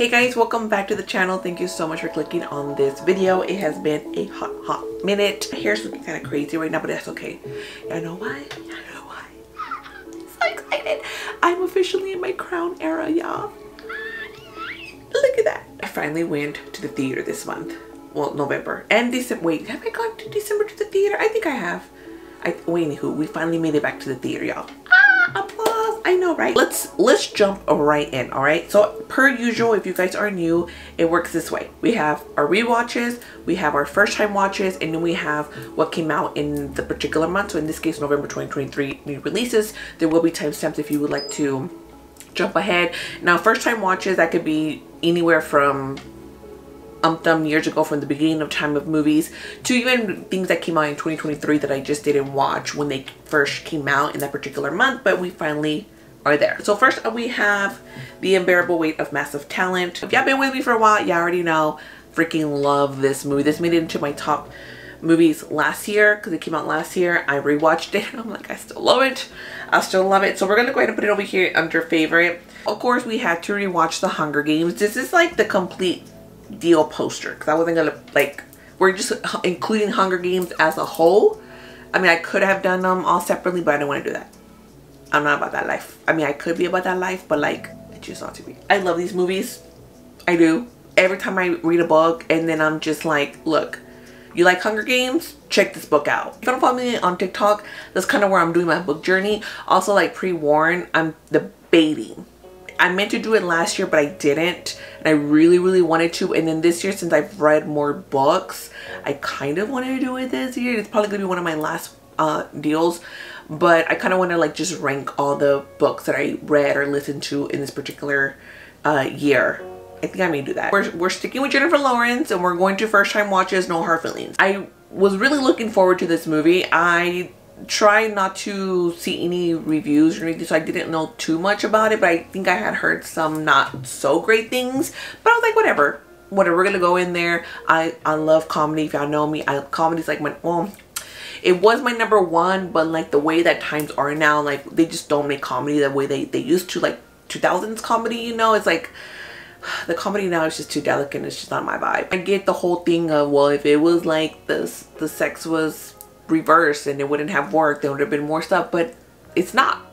Hey guys, welcome back to the channel. Thank you so much for clicking on this video. It has been a hot, hot minute. My hair's looking kind of crazy right now, but that's okay. I know why? I know why. I'm so excited. I'm officially in my crown era, y'all. Look at that. I finally went to the theater this month. Well, November and December. Wait, have I gone to December to the theater? I think I have. I, wait, anywho, we finally made it back to the theater, y'all. Ah. I know, right? Let's let's jump right in, all right? So per usual, if you guys are new, it works this way. We have our rewatches, we have our first time watches, and then we have what came out in the particular month. So in this case, November 2023 new releases. There will be timestamps if you would like to jump ahead. Now, first time watches, that could be anywhere from umptum years ago from the beginning of time of movies to even things that came out in 2023 that I just didn't watch when they first came out in that particular month but we finally are there. So first we have The Unbearable Weight of Massive Talent. If y'all been with me for a while, y'all already know freaking love this movie. This made it into my top movies last year because it came out last year. I rewatched it and I'm like, I still love it. I still love it. So we're going to go ahead and put it over here under favorite. Of course, we had to rewatch The Hunger Games. This is like the complete deal poster because I wasn't gonna like we're just including Hunger Games as a whole. I mean, I could have done them all separately, but I didn't want to do that. I'm not about that life. I mean, I could be about that life, but like, it's just not to be. I love these movies. I do. Every time I read a book and then I'm just like, look, you like Hunger Games? Check this book out. If you don't follow me on TikTok, that's kind of where I'm doing my book journey. Also, like pre-warn, I'm debating I meant to do it last year, but I didn't. And I really, really wanted to. And then this year, since I've read more books, I kind of wanted to do it this year. It's probably going to be one of my last uh, deals. But I kind of want to like just rank all the books that I read or listened to in this particular uh, year. I think I may do that. We're, we're sticking with Jennifer Lawrence and we're going to first time watches, no hard feelings. I was really looking forward to this movie. I try not to see any reviews or anything so I didn't know too much about it but I think I had heard some not so great things but I was like whatever whatever we're gonna go in there. I I love comedy if y'all know me I comedy's like my well it was my number one but like the way that times are now like they just don't make comedy the way they they used to like 2000s comedy you know? It's like the comedy now is just too delicate it's just not my vibe. I get the whole thing of well if it was like this the sex was reversed and it wouldn't have worked there would have been more stuff but it's not.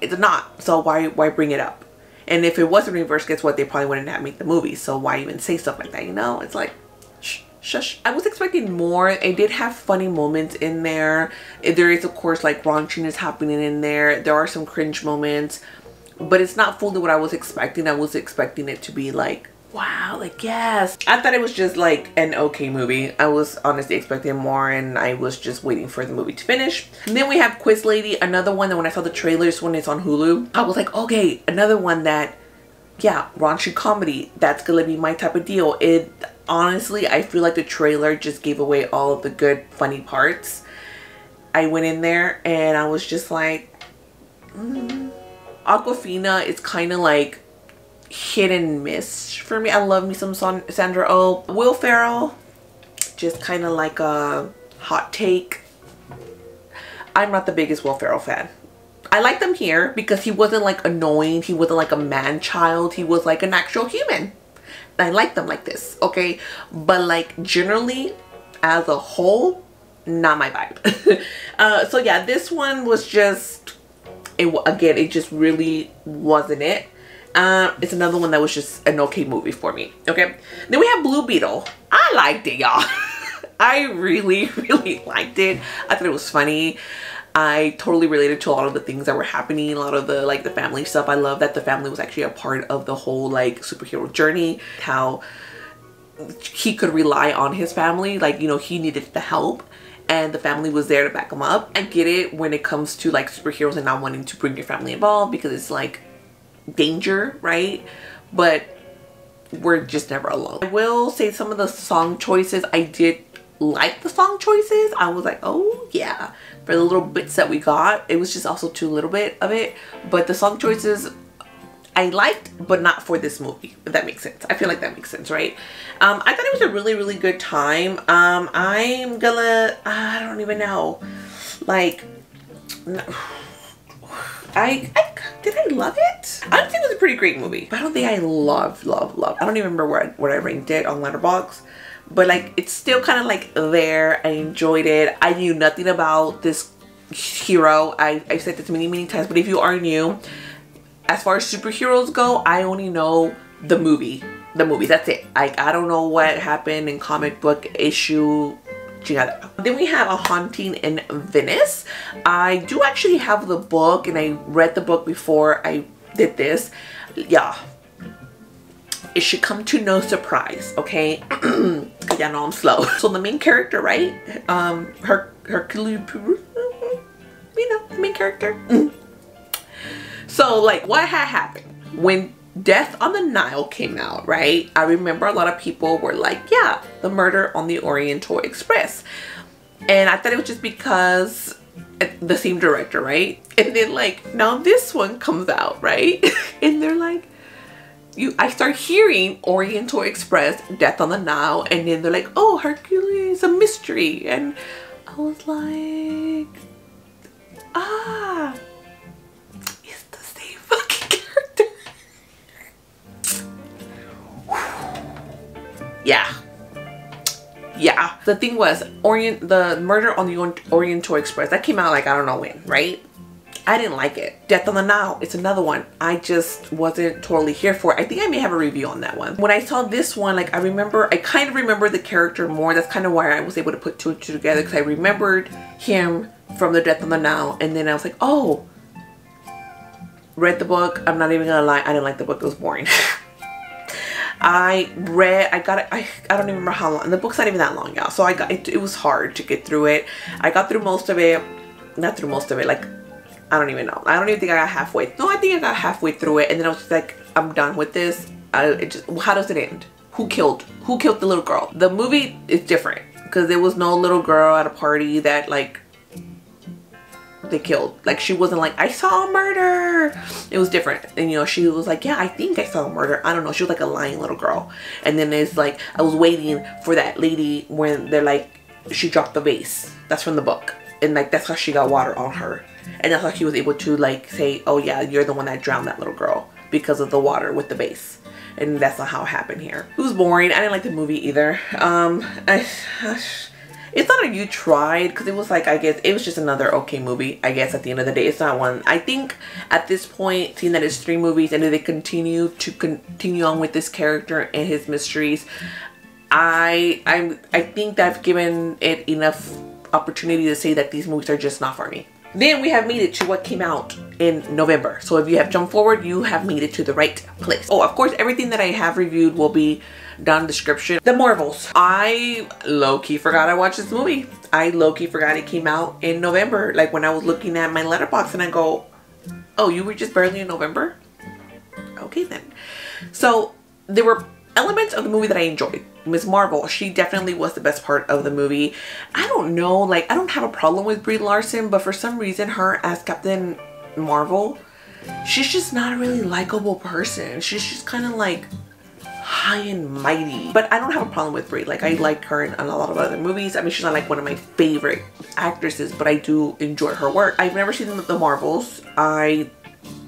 It's not. So why why bring it up? And if it wasn't reversed guess what? They probably wouldn't have made the movie. So why even say stuff like that you know? It's like shush. I was expecting more. It did have funny moments in there. There is of course like raunchiness happening in there. There are some cringe moments but it's not fully what i was expecting. I was expecting it to be like wow like yes. I thought it was just like an okay movie. I was honestly expecting more and i was just waiting for the movie to finish. And then we have quiz lady another one that when i saw the trailers when it's on hulu i was like okay another one that yeah raunchy comedy that's gonna be my type of deal. It honestly i feel like the trailer just gave away all of the good funny parts. I went in there and i was just like mm. Awkwafina is kind of like hit and miss for me. I love me some Sandra Oh. Will Ferrell, just kind of like a hot take. I'm not the biggest Will Ferrell fan. I like them here because he wasn't like annoying. He wasn't like a man child. He was like an actual human. I like them like this, okay? But like generally, as a whole, not my vibe. uh, so yeah, this one was just, it again, it just really wasn't it. Um, it's another one that was just an okay movie for me. Okay. Then we have Blue Beetle. I liked it, y'all. I really, really liked it. I thought it was funny. I totally related to a lot of the things that were happening, a lot of the like the family stuff. I love that the family was actually a part of the whole like superhero journey. How he could rely on his family. Like, you know, he needed the help and the family was there to back him up. I get it when it comes to like superheroes and not wanting to bring your family involved because it's like danger, right? But we're just never alone. I will say some of the song choices, I did like the song choices. I was like, oh yeah. For the little bits that we got, it was just also too little bit of it. But the song choices I liked, but not for this movie, if that makes sense. I feel like that makes sense, right? Um, I thought it was a really, really good time. Um, I'm gonna, I don't even know. Like, I, I did I love it? I don't think it was a pretty great movie. But I don't think I love, love, love. I don't even remember what, where I ranked it on Letterboxd. But like, it's still kind of like there. I enjoyed it. I knew nothing about this hero. I, I said this many, many times. But if you are new, as far as superheroes go, I only know the movie. The movie, that's it. Like, I don't know what happened in comic book issue then we have A Haunting in Venice. I do actually have the book and I read the book before I did this. Yeah. It should come to no surprise, okay? yeah, know I'm slow. So the main character, right? Um, her Hercule you know, main character. so like what had happened when Death on the Nile came out, right? I remember a lot of people were like, yeah, the murder on the Oriental Express. And I thought it was just because the same director, right? And then like, now this one comes out, right? and they're like, you, I start hearing Oriental Express, Death on the Nile, and then they're like, oh, Hercules, a mystery. And I was like, ah, yeah yeah the thing was orient the murder on the oriental express that came out like i don't know when right I didn't like it. Death on the Nile, it's another one. I just wasn't totally here for it. I think I may have a review on that one. When I saw this one, like I remember, I kind of remember the character more. That's kind of why I was able to put two and two together because I remembered him from the Death on the Nile. And then I was like, oh, read the book. I'm not even gonna lie, I didn't like the book. It was boring. I read, I got it, I, I don't even remember how long, the book's not even that long, y'all. So I got, it, it was hard to get through it. I got through most of it, not through most of it, like, I don't even know. I don't even think I got halfway. No, I think I got halfway through it and then I was like, I'm done with this. I, it just, how does it end? Who killed, who killed the little girl? The movie is different because there was no little girl at a party that like they killed. Like she wasn't like, I saw a murder. It was different. And you know, she was like, yeah, I think I saw a murder. I don't know. She was like a lying little girl. And then it's like, I was waiting for that lady when they're like, she dropped the vase. That's from the book. And like, that's how she got water on her. And that's how she was able to like say, oh yeah, you're the one that drowned that little girl because of the water with the vase and that's not how it happened here. It was boring. I didn't like the movie either. Um, I, it's not a you tried because it was like I guess it was just another okay movie I guess at the end of the day. It's not one I think at this point seeing that it's three movies and they continue to continue on with this character and his mysteries I I'm I think that I've given it enough opportunity to say that these movies are just not for me then we have made it to what came out in November. So if you have jumped forward, you have made it to the right place. Oh, of course, everything that I have reviewed will be down description. The Marvels. I low-key forgot I watched this movie. I low-key forgot it came out in November. Like when I was looking at my Letterboxd and I go, oh, you were just barely in November? Okay then. So there were elements of the movie that I enjoyed. Ms. Marvel, she definitely was the best part of the movie. I don't know, like I don't have a problem with Brie Larson, but for some reason her as Captain Marvel, she's just not a really likable person. She's just kind of like high and mighty. But I don't have a problem with Brie. Like I like her in, in, a lot of other movies. I mean, she's not like one of my favorite actresses, but I do enjoy her work. I've never seen the Marvels. I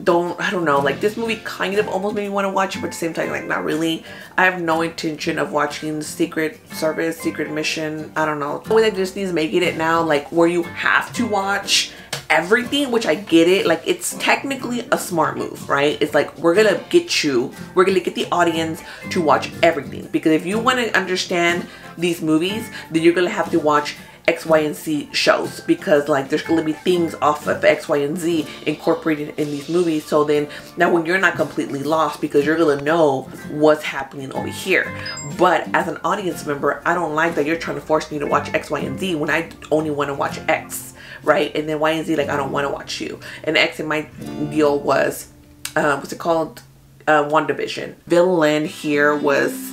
don't I don't know like this movie kind of almost made me want to watch it but at the same time like not really. I have no intention of watching Secret Service Secret Mission I don't know. The way that Disney's making it now like where you have to watch everything which I get it like it's technically a smart move right? It's like we're gonna get you we're gonna get the audience to watch everything. Because if you want to understand these movies then you're gonna have to watch X, Y, and Z shows because like there's to be things off of X, Y, and Z incorporated in these movies. So then now when you're not completely lost because you're to know what's happening over here. But as an audience member, I don't like that you're trying to force me to watch X, Y, and Z when I only want to watch X, right? And then Y and Z, like I don't want to watch you. And X in my deal was, uh, what's it called? Uh, WandaVision. Villain here was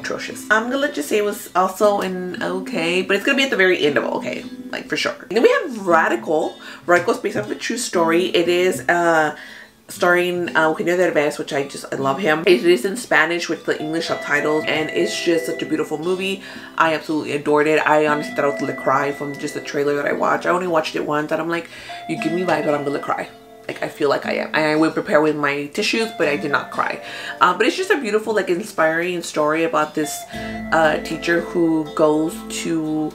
atrocious. I'm gonna let you say it was also an okay, but it's gonna be at the very end of okay, like for sure. Then we have Radical. Radical is based off a true story. It is uh starring uh, Eugenio Derbez, which I just I love him. It is in Spanish with the English subtitles, and it's just such a beautiful movie. I absolutely adored it. I honestly thought I was gonna cry from just the trailer that I watched. I only watched it once, and I'm like, you give me vibes, but I'm gonna cry. Like I feel like I am. and I would prepare with my tissues, but I did not cry. Uh, but it's just a beautiful, like inspiring story about this uh, teacher who goes to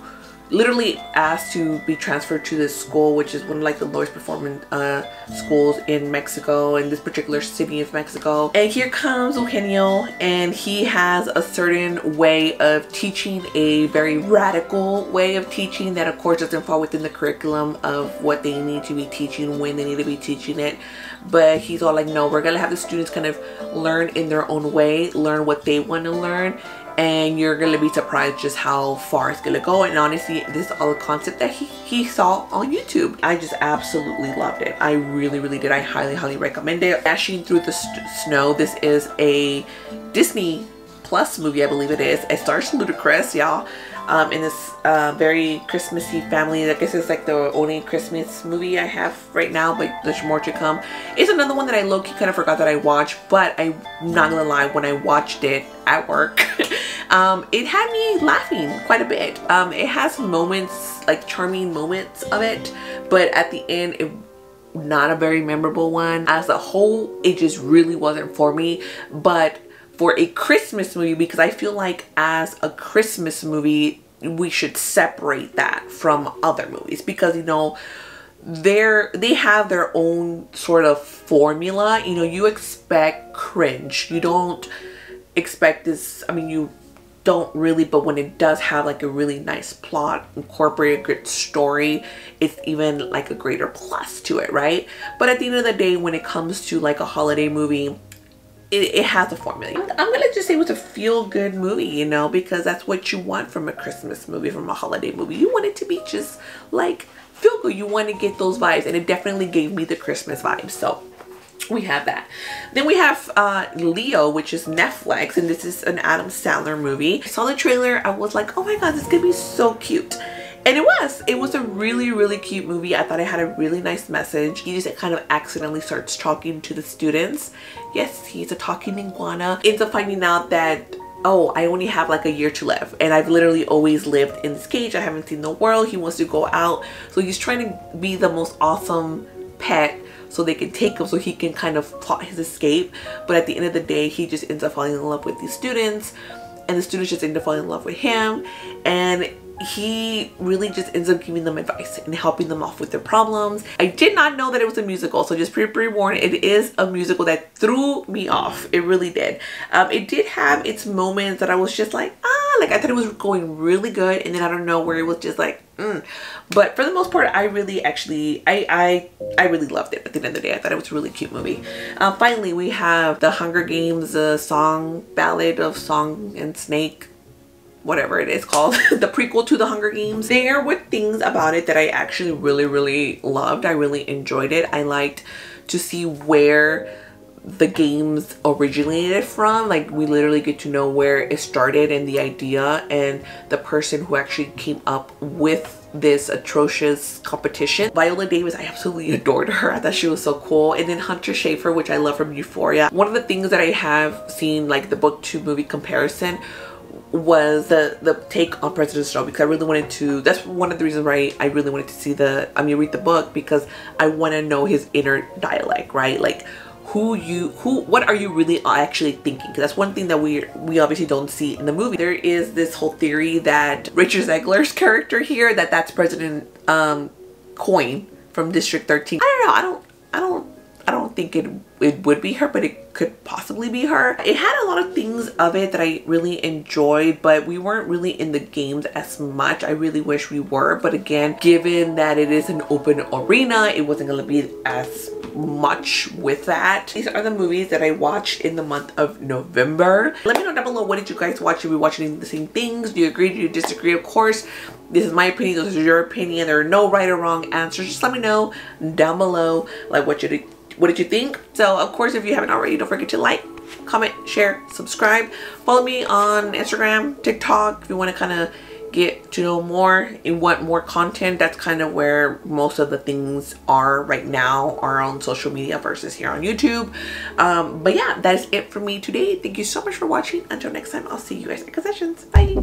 literally asked to be transferred to this school which is one of like the lowest performing uh, schools in Mexico in this particular city of Mexico. And here comes Eugenio and he has a certain way of teaching a very radical way of teaching that of course doesn't fall within the curriculum of what they need to be teaching when they need to be teaching it. But he's all like no we're gonna have the students kind of learn in their own way learn what they want to learn and you're gonna be surprised just how far it's gonna go. And honestly this is all a concept that he, he saw on YouTube. I just absolutely loved it. I really really did. I highly highly recommend it. Dashing Through the Snow this is a Disney Plus movie I believe it is. It stars Ludacris y'all um, in this uh, very Christmassy family. I guess it's like the only Christmas movie I have right now, but there's more to come. It's another one that I low-key kind of forgot that I watched, but I'm not gonna lie, when I watched it at work, um, it had me laughing quite a bit. Um, it has moments, like charming moments of it, but at the end, it not a very memorable one. As a whole, it just really wasn't for me, but for a Christmas movie because I feel like as a Christmas movie, we should separate that from other movies because, you know, they're they have their own sort of formula you know you expect cringe you don't expect this i mean you don't really but when it does have like a really nice plot incorporate a good story it's even like a greater plus to it right but at the end of the day when it comes to like a holiday movie it, it has a formula. I'm, I'm gonna just say it was a feel-good movie, you know, because that's what you want from a Christmas movie, from a holiday movie. You want it to be just like feel good. You want to get those vibes, and it definitely gave me the Christmas vibes. So we have that. Then we have uh, Leo, which is Netflix, and this is an Adam Sandler movie. I saw the trailer, I was like, oh my god, this is gonna be so cute. And it was. It was a really, really cute movie. I thought it had a really nice message. He just kind of accidentally starts talking to the students. Yes, he's a talking iguana. Ends up finding out that oh, I only have like a year to live and I've literally always lived in this cage. I haven't seen the world. He wants to go out. So he's trying to be the most awesome pet so they can take him so he can kind of plot his escape. But at the end of the day, he just ends up falling in love with these students and the students just end up falling in love with him. And he really just ends up giving them advice and helping them off with their problems. I did not know that it was a musical, so just pre-pre-warned, it is a musical that threw me off. It really did. Um, it did have its moments that I was just like, ah, like I thought it was going really good, and then I don't know where it was just like, mm. But for the most part, I really actually, I, I, I really loved it at the end of the day. I thought it was a really cute movie. Uh, finally, we have the Hunger Games uh, song, Ballad of Song and Snake whatever it is called, the prequel to the Hunger Games. There were things about it that I actually really, really loved. I really enjoyed it. I liked to see where the games originated from like we literally get to know where it started and the idea and the person who actually came up with this atrocious competition. Viola Davis, I absolutely adored her. I thought she was so cool. And then Hunter Schafer, which I love from Euphoria. One of the things that I have seen like the book to movie comparison was the the take on President Snow because I really wanted to that's one of the reasons why I really wanted to see the I mean read the book because I want to know his inner dialect right like who you who what are you really actually thinking? Because that's one thing that we we obviously don't see in the movie. There is this whole theory that Rachel Zegler's character here that that's President um Coin from District 13 I don't know. I don't I don't think it it would be her but it could possibly be her. It had a lot of things of it that I really enjoyed, but we weren't really in the games as much. I really wish we were, but again, given that it is an open arena, it wasn't to be as much with that. These are the movies that I watched in the month of November. Let me know down below what did you guys watch? Are we watching the same things? Do you agree? Do you disagree? Of course, this is my opinion. This is your opinion. There are no right or wrong answers. Just let me know down below like what you what did you think? So of course, if you haven't already, don't forget to like, comment, share, subscribe. Follow me on Instagram, TikTok if you want to kind of get to know more and want more content. That's kind of where most of the things are right now are on social media versus here on youtube. Um, but yeah that is it for me today. Thank you so much for watching. Until next time i'll see you guys at concessions bye